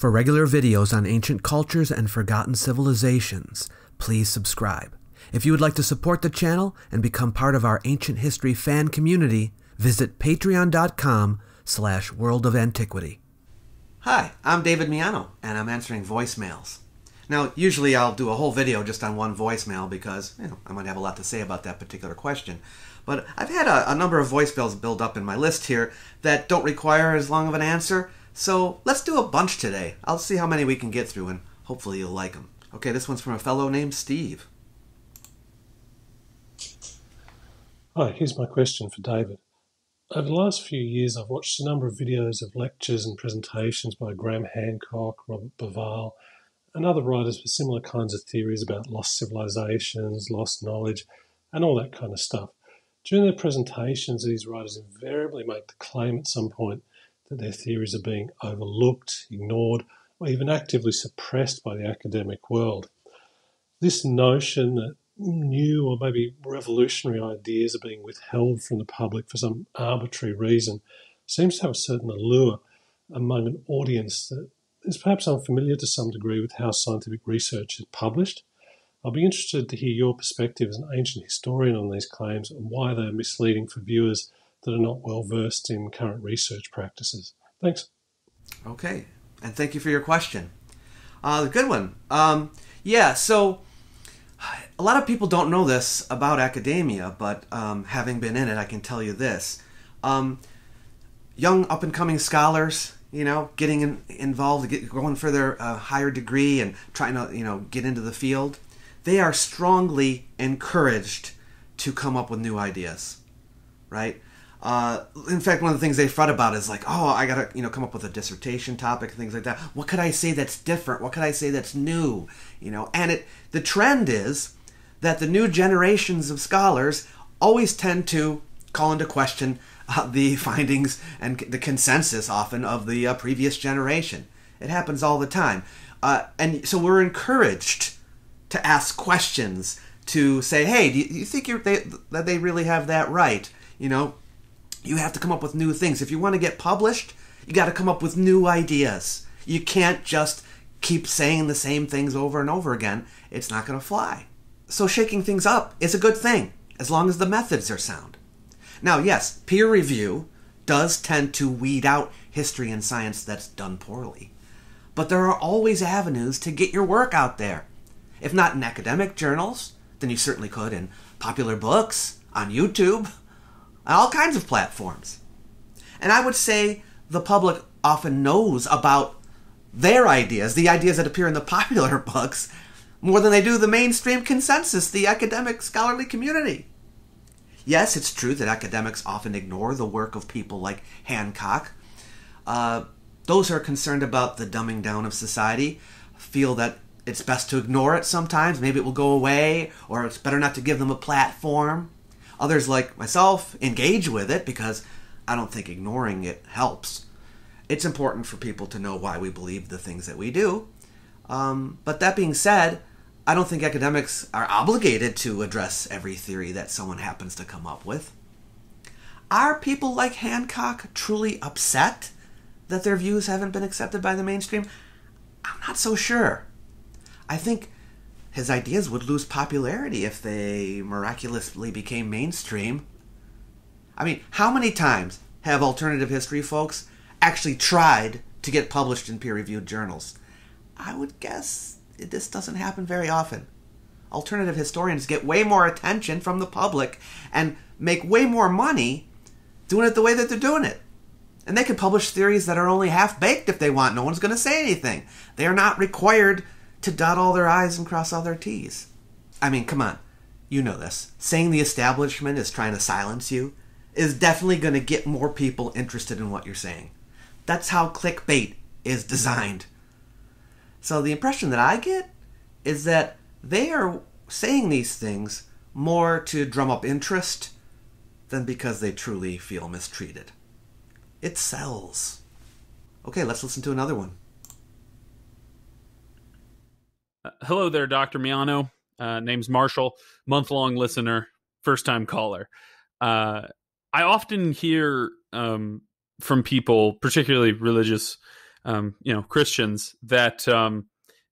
For regular videos on ancient cultures and forgotten civilizations, please subscribe. If you would like to support the channel and become part of our ancient history fan community, visit patreon.com slash world of antiquity. Hi, I'm David Miano, and I'm answering voicemails. Now, usually I'll do a whole video just on one voicemail because you know, I might have a lot to say about that particular question. But I've had a, a number of voicemails build up in my list here that don't require as long of an answer, so let's do a bunch today. I'll see how many we can get through, and hopefully you'll like them. Okay, this one's from a fellow named Steve. Hi, here's my question for David. Over the last few years, I've watched a number of videos of lectures and presentations by Graham Hancock, Robert Bauval, and other writers with similar kinds of theories about lost civilizations, lost knowledge, and all that kind of stuff. During their presentations, these writers invariably make the claim at some point that their theories are being overlooked, ignored, or even actively suppressed by the academic world. This notion that new or maybe revolutionary ideas are being withheld from the public for some arbitrary reason seems to have a certain allure among an audience that is perhaps unfamiliar to some degree with how scientific research is published. I'll be interested to hear your perspective as an ancient historian on these claims and why they are misleading for viewers that are not well versed in current research practices. Thanks. Okay, and thank you for your question. Uh, good one. Um, yeah, so a lot of people don't know this about academia, but um, having been in it, I can tell you this. Um, young up and coming scholars, you know, getting in, involved, get, going for their uh, higher degree and trying to, you know, get into the field, they are strongly encouraged to come up with new ideas, right? Uh, in fact, one of the things they fret about is like, oh, I gotta, you know, come up with a dissertation topic, things like that. What could I say that's different? What could I say that's new? You know, and it the trend is that the new generations of scholars always tend to call into question uh, the findings and the consensus often of the uh, previous generation. It happens all the time, uh, and so we're encouraged to ask questions to say, hey, do you, you think they, that they really have that right? You know, you have to come up with new things. If you want to get published, you got to come up with new ideas. You can't just keep saying the same things over and over again. It's not going to fly. So, shaking things up is a good thing, as long as the methods are sound. Now, yes, peer review does tend to weed out history and science that's done poorly. But there are always avenues to get your work out there. If not in academic journals, then you certainly could in popular books, on YouTube, all kinds of platforms. And I would say the public often knows about their ideas, the ideas that appear in the popular books, more than they do the mainstream consensus, the academic scholarly community. Yes, it's true that academics often ignore the work of people like Hancock. Uh, those who are concerned about the dumbing down of society feel that it's best to ignore it sometimes. Maybe it will go away, or it's better not to give them a platform. Others, like myself, engage with it because I don't think ignoring it helps. It's important for people to know why we believe the things that we do. Um, but that being said, I don't think academics are obligated to address every theory that someone happens to come up with. Are people like Hancock truly upset that their views haven't been accepted by the mainstream? I'm not so sure. I think his ideas would lose popularity if they miraculously became mainstream. I mean, how many times have alternative history folks actually tried to get published in peer reviewed journals? I would guess this doesn't happen very often. Alternative historians get way more attention from the public and make way more money doing it the way that they're doing it. And they can publish theories that are only half baked if they want. No one's going to say anything. They are not required to dot all their I's and cross all their T's. I mean, come on. You know this. Saying the establishment is trying to silence you is definitely going to get more people interested in what you're saying. That's how clickbait is designed. So the impression that I get is that they are saying these things more to drum up interest than because they truly feel mistreated. It sells. Okay, let's listen to another one. Uh, hello there, Dr. Miano. Uh, name's Marshall, month long listener, first time caller. Uh, I often hear um, from people, particularly religious um, you know Christians that um,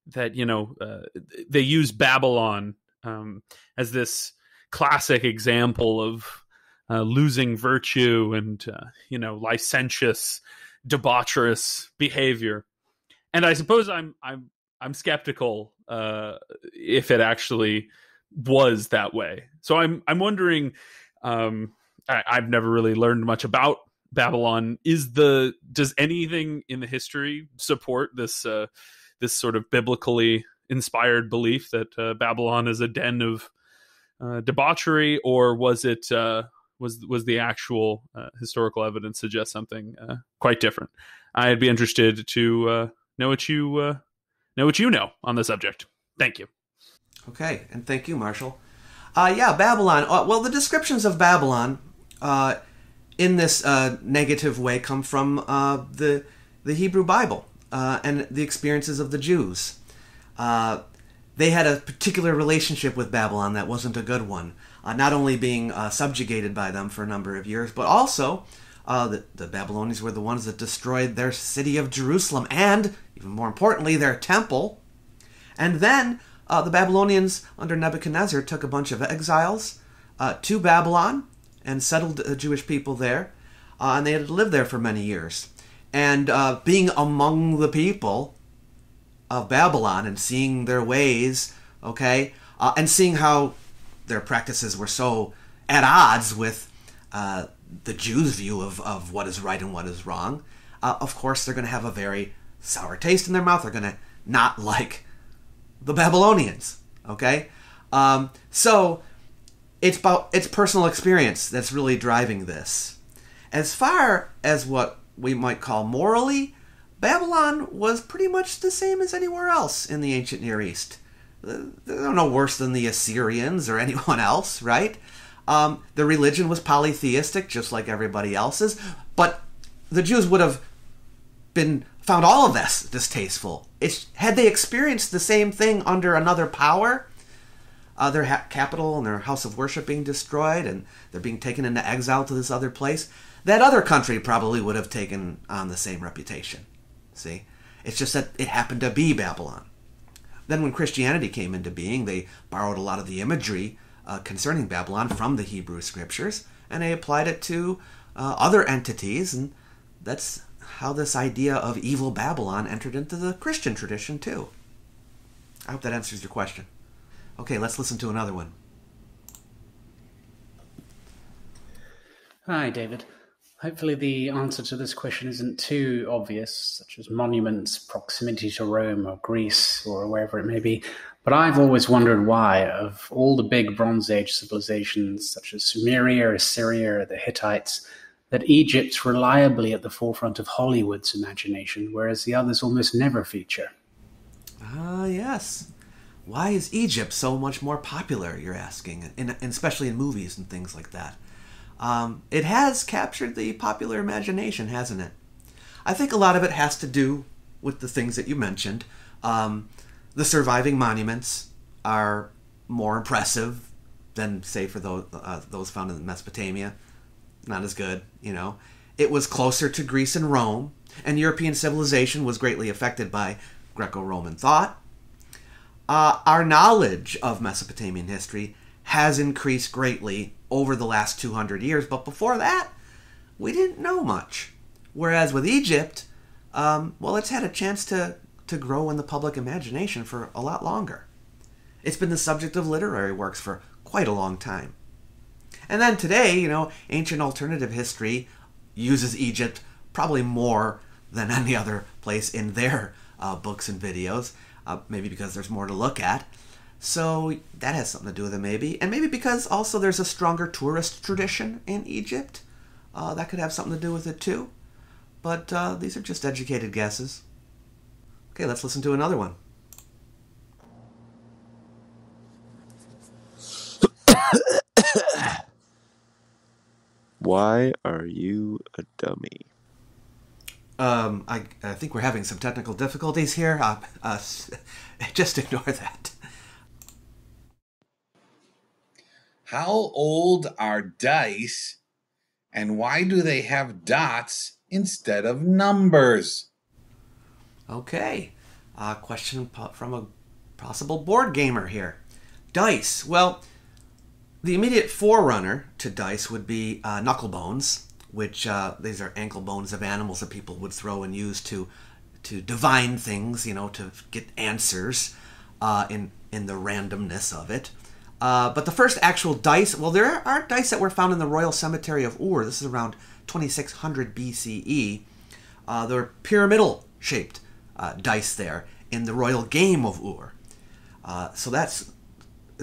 that you know uh, they use Babylon um, as this classic example of uh, losing virtue and you know licentious, debaucherous behavior. And I suppose I'm I'm I'm skeptical uh, if it actually was that way. So I'm I'm wondering. Um, I, I've never really learned much about Babylon. Is the does anything in the history support this uh, this sort of biblically inspired belief that uh, Babylon is a den of uh, debauchery, or was it uh, was was the actual uh, historical evidence suggest something uh, quite different? I'd be interested to uh, know what you uh, know what you know on the subject. Thank you. Okay, and thank you, Marshall. Uh, yeah, Babylon. Uh, well, the descriptions of Babylon uh, in this uh, negative way come from uh, the the Hebrew Bible uh, and the experiences of the Jews. They had a particular relationship with Babylon that wasn't a good one. Not only being subjugated by them for a number of years, but also uh, the, the Babylonians were the ones that destroyed their city of Jerusalem and, even more importantly, their temple. And then uh, the Babylonians under Nebuchadnezzar took a bunch of exiles uh, to Babylon and settled the Jewish people there, uh, and they had lived there for many years. And uh, being among the people of Babylon and seeing their ways, okay, uh, and seeing how their practices were so at odds with uh, the Jews' view of, of what is right and what is wrong, uh, of course they're going to have a very sour taste in their mouth. They're going to not like the Babylonians, okay? Um, so it's about it's personal experience that's really driving this. As far as what we might call morally, Babylon was pretty much the same as anywhere else in the ancient Near East. They're no worse than the Assyrians or anyone else, right? Um, the religion was polytheistic, just like everybody else's, but the Jews would have been found all of this distasteful. It's had they experienced the same thing under another power, uh, their ha- capital and their house of worship being destroyed, and they're being taken into exile to this other place. That other country probably would have taken on the same reputation. See, it's just that it happened to be Babylon. Then, when Christianity came into being, they borrowed a lot of the imagery uh, concerning Babylon from the Hebrew scriptures, and they applied it to uh, other entities, and that's how this idea of evil Babylon entered into the Christian tradition too. I hope that answers your question. Okay, let's listen to another one. Hi, David. Hopefully, the answer to this question isn't too obvious, such as monuments, proximity to Rome or Greece or wherever it may be. But I've always wondered why, of all the big Bronze Age civilizations, such as Sumeria, Assyria, the Hittites, that Egypt's reliably at the forefront of Hollywood's imagination, whereas the others almost never feature. Ah, uh, yes. Why is Egypt so much more popular, you're asking, in, especially in movies and things like that? Um, it has captured the popular imagination, hasn't it? I think a lot of it has to do with the things that you mentioned. Um, the surviving monuments are more impressive than, say, for those, uh, those found in Mesopotamia not as good, you know. It was closer to Greece and Rome, and European civilization was greatly affected by Greco Roman thought. Uh, our knowledge of Mesopotamian history has increased greatly over the last 200 years, but before that, we didn't know much. Whereas with Egypt, um, well, it's had a chance to, to grow in the public imagination for a lot longer. It's been the subject of literary works for quite a long time. And then today, you know, ancient alternative history uses Egypt probably more than any other place in their uh, books and videos, uh, maybe because there's more to look at. So that has something to do with it, maybe. And maybe because also there's a stronger tourist tradition in Egypt. Uh, that could have something to do with it too. But uh, these are just educated guesses. Okay, let's listen to another one. Why are you a dummy? Um, I, I think we're having some technical difficulties here. Uh, uh, just ignore that. How old are dice and why do they have dots instead of numbers? Okay. Uh, question from a possible board gamer here. Dice. Well, the immediate forerunner to dice would be uh, knuckle bones, which uh, these are ankle bones of animals that people would throw and use to to divine things, you know, to get answers uh, in in the randomness of it. Uh, but the first actual dice, well, there are dice that were found in the Royal Cemetery of Ur. This is around 2600 BCE. Uh, they're pyramidal shaped uh, dice there in the Royal Game of Ur. Uh, so that's,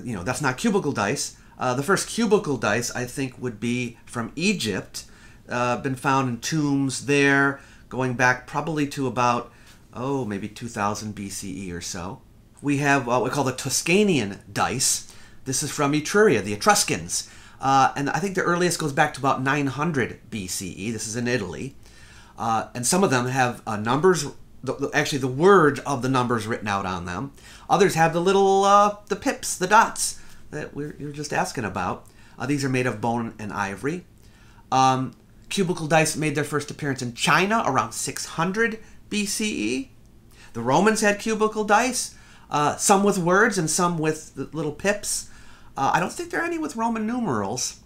you know, that's not cubical dice. Uh, the first cubical dice, I think, would be from Egypt. Uh, been found in tombs there, going back probably to about, oh, maybe 2000 BCE or so. We have what we call the Tuscanian dice. This is from Etruria, the Etruscans. Uh, and I think the earliest goes back to about 900 BCE. This is in Italy. Uh, and some of them have uh, numbers, the, actually the word of the numbers written out on them. Others have the little, uh, the pips, the dots that we're, you're just asking about. Uh, these are made of bone and ivory. Um, cubical dice made their first appearance in China around 600 BCE. The Romans had cubical dice, uh, some with words and some with little pips. Uh, I don't think there are any with Roman numerals,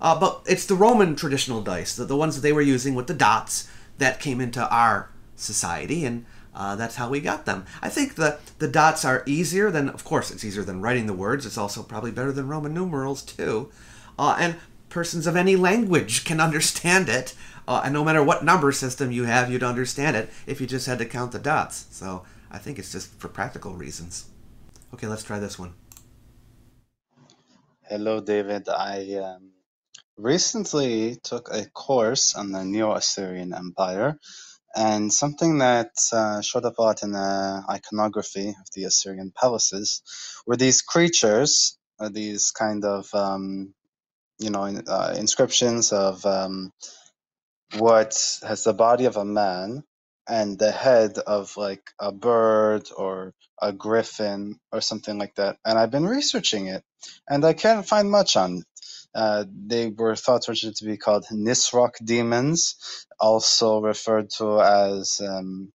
uh, but it's the Roman traditional dice, the, the ones that they were using with the dots that came into our society, and uh, that's how we got them. I think the the dots are easier than, of course, it's easier than writing the words. It's also probably better than Roman numerals too, uh, and persons of any language can understand it. Uh, and no matter what number system you have, you'd understand it if you just had to count the dots. So I think it's just for practical reasons. Okay, let's try this one. Hello, David. I um, recently took a course on the Neo-Assyrian Empire, and something that uh, showed up a lot in the iconography of the Assyrian palaces were these creatures, uh, these kind of, um, you know, uh, inscriptions of um, what has the body of a man and the head of like a bird or a griffin or something like that. And I've been researching it, and I can't find much on it. Uh, they were thought originally to be called Nisroch demons, also referred to as, um,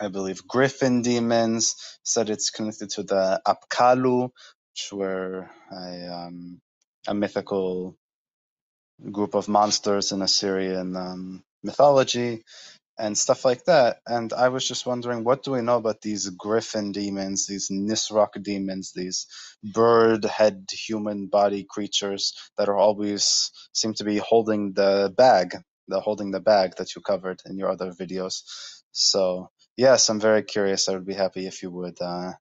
I believe, griffin demons. Said it's connected to the Apkallu, which were a, um, a mythical group of monsters in Assyrian um, mythology and stuff like that. And I was just wondering, what do we know about these griffin demons, these Nisroch demons, these bird head human body creatures that are always seem to be holding the bag, the holding the bag that you covered in your other videos. So yes, I'm very curious. I would be happy if you would uh,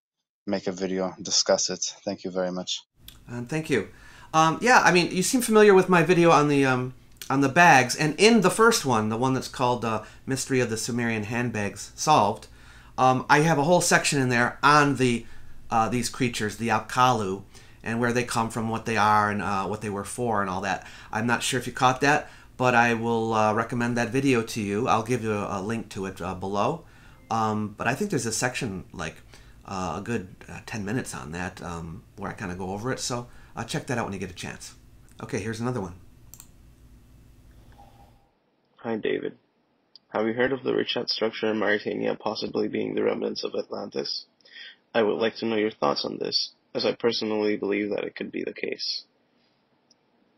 make a video discuss it. Thank you very much. Um, thank you. Um, yeah, I mean, you seem familiar with my video on the um, on the bags, and in the first one, the one that's called uh, "Mystery of the Sumerian Handbags Solved," um, I have a whole section in there on the uh, these creatures, the Apkallu, and where they come from, what they are, and uh, what they were for, and all that. I'm not sure if you caught that, but I will uh, recommend that video to you. I'll give you a, a link to it uh, below. Um, but I think there's a section like uh, a good 10 minutes on that um, where I kind of go over it. So check that out when you get a chance. Okay, here's another one. Hi, David. Have you heard of the Richat structure in Mauritania possibly being the remnants of Atlantis? I would like to know your thoughts on this, as I personally believe that it could be the case.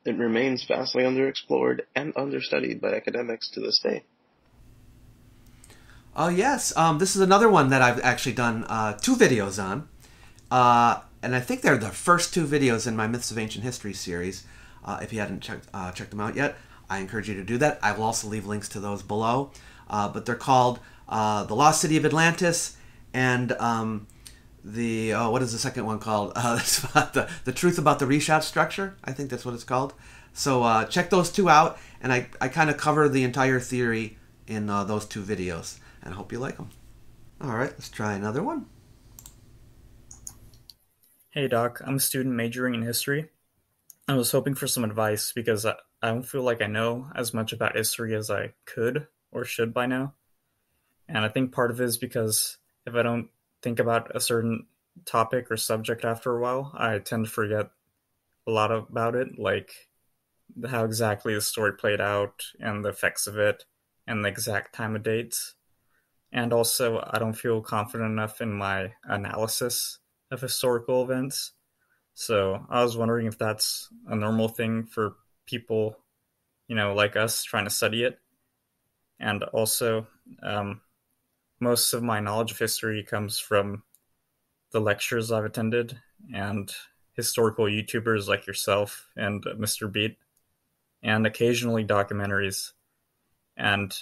It remains vastly underexplored and understudied by academics to this day. Oh, yes. Um, this is another one that I've actually done uh, two videos on. Uh, and I think they're the first two videos in my Myths of Ancient History series. Uh, if you hadn't checked, uh, checked them out yet, I encourage you to do that. I will also leave links to those below. Uh, but they're called uh, The Lost City of Atlantis and um, the, oh, what is the second one called? Uh, it's about the, the Truth About the Richat Structure. I think that's what it's called. So uh, check those two out. And I, I kind of cover the entire theory in uh, those two videos. And I hope you like them. All right, let's try another one. Hey, Doc. I'm a student majoring in history. I was hoping for some advice because I don't feel like I know as much about history as I could or should by now. And I think part of it is because if I don't think about a certain topic or subject after a while, I tend to forget a lot about it, like how exactly the story played out and the effects of it and the exact time of dates. and also I don't feel confident enough in my analysis of historical events. So I was wondering if that's a normal thing for people, you know, like us trying to study it. And also, um, most of my knowledge of history comes from the lectures I've attended and historical YouTubers like yourself and Mr. Beat, and occasionally documentaries. And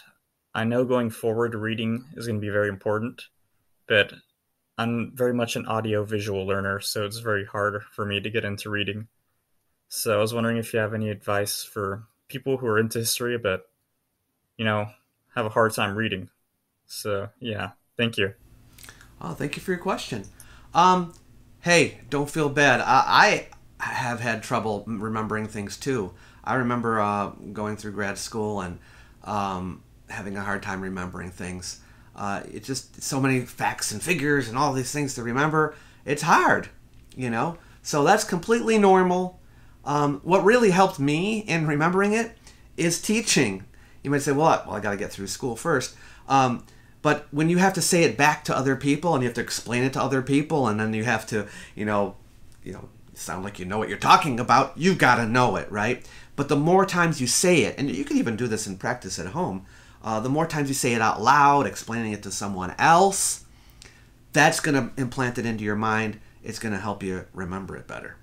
I know going forward, reading is going to be very important, but I'm very much an audio visual learner, so it's very hard for me to get into reading. So I was wondering if you have any advice for people who are into history but, you know, have a hard time reading. So yeah, thank you. Oh, thank you for your question. Um, hey, don't feel bad. I, I have had trouble remembering things too. I remember uh, going through grad school and um, having a hard time remembering things. Uh, it's just so many facts and figures and all these things to remember. It's hard, you know. So that's completely normal. Um, what really helped me in remembering it is teaching. You might say, "Well, well, I got to get through school first. Um, but when you have to say it back to other people and you have to explain it to other people, and then you have to, you know, you know, sound like you know what you're talking about, you've got to know it, right? But the more times you say it, and you can even do this in practice at home, uh, the more times you say it out loud, explaining it to someone else, that's going to implant it into your mind. It's going to help you remember it better.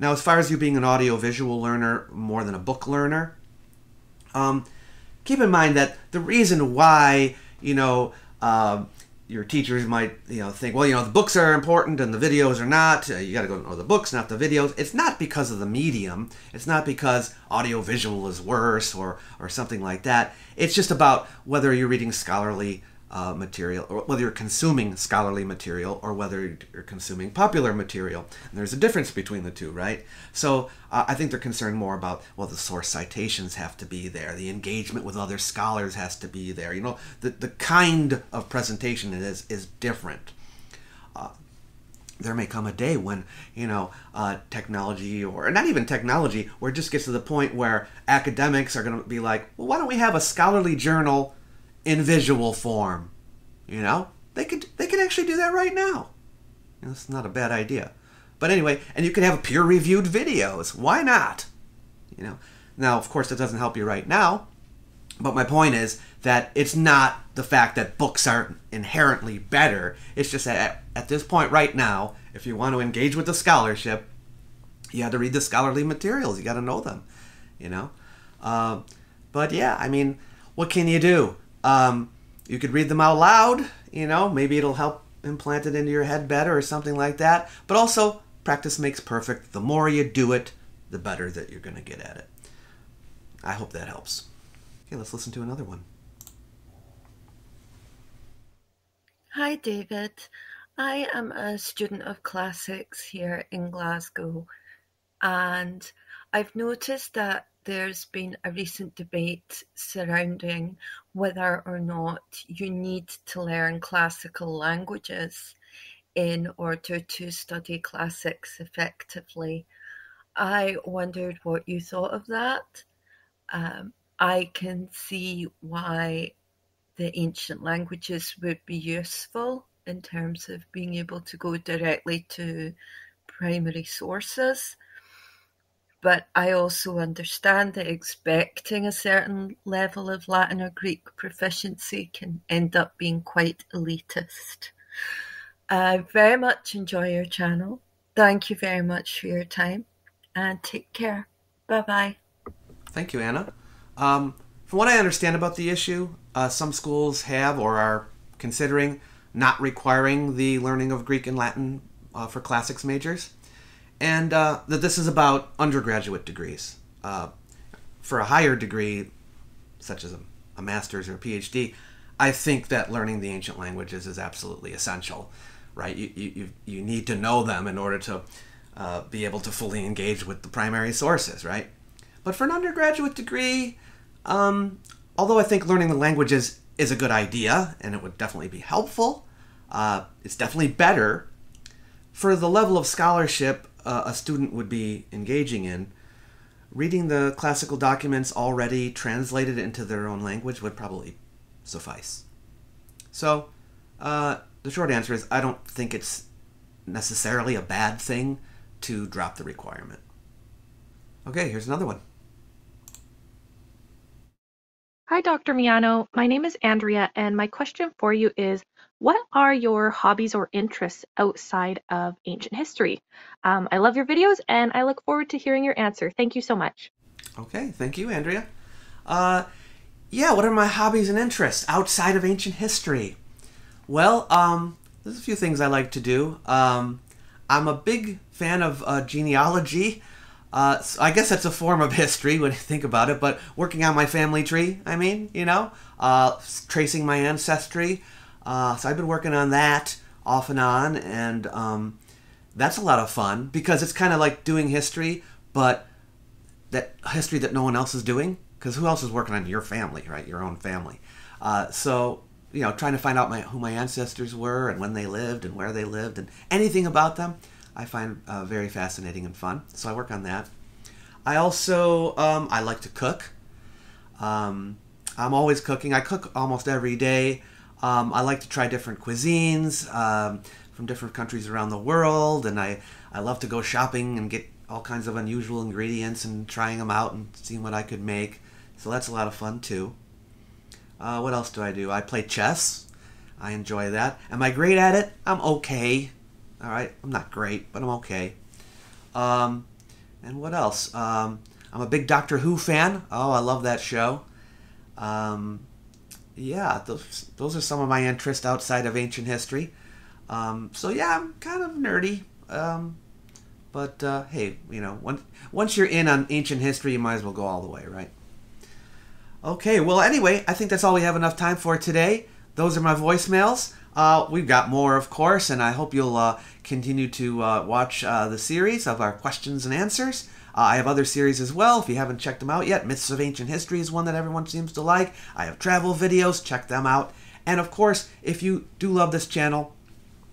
Now, as far as you being an audio-visual learner more than a book learner, um, keep in mind that the reason why you know uh, your teachers might you know think well you know the books are important and the videos are not uh, you got to go know the books not the videos it's not because of the medium it's not because audio visual is worse or or something like that. It's just about whether you're reading scholarly uh, material or whether you're consuming scholarly material or whether you're consuming popular material. And there's a difference between the two right? So uh, i think they're concerned more about well the source citations have to be there. The engagement with other scholars has to be there. You know the, the kind of presentation it is is different. Uh, there may come a day when you know uh, technology or not even technology where it just gets to the point where academics are going to be like well why don't we have a scholarly journal in visual form. You know, they could they could actually do that right now. That's not a bad idea. But anyway, and you can have peer-reviewed videos. Why not? You know. Now, of course, that doesn't help you right now. But my point is that it's not the fact that books aren't inherently better. It's just that at, at this point right now, if you want to engage with the scholarship, you have to read the scholarly materials. You got to know them. You know. Uh, but yeah, I mean, what can you do? Um, you could read them out loud, you know, maybe it'll help implant it into your head better or something like that. But also, practice makes perfect. The more you do it, the better that you're going to get at it. I hope that helps. Okay, let's listen to another one. Hi, David. I am a student of classics here in Glasgow, and I've noticed that there's been a recent debate surrounding whether or not you need to learn classical languages in order to study classics effectively. I wondered what you thought of that. Um, I can see why the ancient languages would be useful in terms of being able to go directly to primary sources but I also understand that expecting a certain level of Latin or Greek proficiency can end up being quite elitist. I very much enjoy your channel. Thank you very much for your time and take care. Bye bye. Thank you, Anna. Um, from what I understand about the issue, uh, some schools have or are considering not requiring the learning of Greek and Latin uh, for classics majors and uh, that this is about undergraduate degrees. Uh, for a higher degree, such as a, a, master's or a PhD, I think that learning the ancient languages is absolutely essential, right? You, you, you need to know them in order to uh, be able to fully engage with the primary sources, right? But for an undergraduate degree, um, although I think learning the languages is a good idea and it would definitely be helpful, uh, it's definitely better. For the level of scholarship uh, a student would be engaging in, reading the classical documents already translated into their own language would probably suffice. So, uh, the short answer is I don't think it's necessarily a bad thing to drop the requirement. Okay, here's another one. Hi, Dr. Miano. My name is Andrea, and my question for you is What are your hobbies or interests outside of ancient history? Um, I love your videos, and I look forward to hearing your answer. Thank you so much. Okay, thank you, Andrea. Uh, yeah, what are my hobbies and interests outside of ancient history? Well, um, there's a few things I like to do. Um, I'm a big fan of uh, genealogy. Uh, so I guess that's a form of history when you think about it, but working on my family tree, I mean, you know, uh, tracing my ancestry. Uh, so I've been working on that off and on, and um, that's a lot of fun because it's kind of like doing history, but that history that no one else is doing. Because who else is working on your family, right? Your own family. Uh, so you know, trying to find out my, who my ancestors were and when they lived and where they lived and anything about them, I find uh, very fascinating and fun. So I work on that. I also um, I like to cook. Um, I'm always cooking. I cook almost every day. Um, I like to try different cuisines um, from different countries around the world, and I I love to go shopping and get all kinds of unusual ingredients and trying them out and seeing what I could make. So that's a lot of fun too. Uh, what else do I do? I play chess. I enjoy that. Am I great at it? I'm okay. All right, I'm not great, but I'm okay. Um, and what else? Um, I'm a big Doctor Who fan. Oh, I love that show. Um, yeah, those those are some of my interests outside of ancient history. Um, so yeah, I'm kind of nerdy. Um, but uh, hey, you know, once once you're in on ancient history, you might as well go all the way, right? Okay, well, anyway, I think that's all we have enough time for today. Those are my voicemails. Uh, we've got more, of course, and I hope you'll uh, continue to uh, watch uh, the series of our questions and answers. Uh, I have other series as well if you haven't checked them out yet. Myths of Ancient History is one that everyone seems to like. I have travel videos, check them out. And of course, if you do love this channel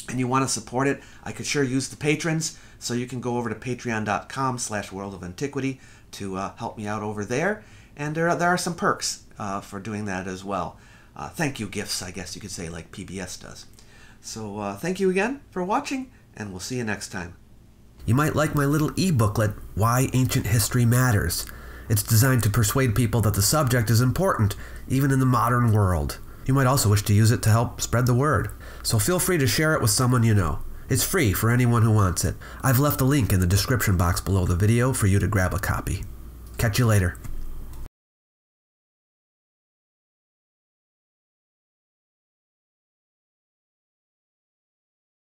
and you want to support it, I could sure use the patrons. So you can go over to patreon.com slash world of antiquity to uh, help me out over there and there are, there are some perks for doing that as well. Uh, thank you gifts, I guess you could say, like PBS does. So uh, thank you again for watching, and we'll see you next time. You might like my little e booklet, Why Ancient History Matters. It's designed to persuade people that the subject is important, even in the modern world. You might also wish to use it to help spread the word, so feel free to share it with someone you know. It's free for anyone who wants it. I've left a link in the description box below the video for you to grab a copy. Catch you later.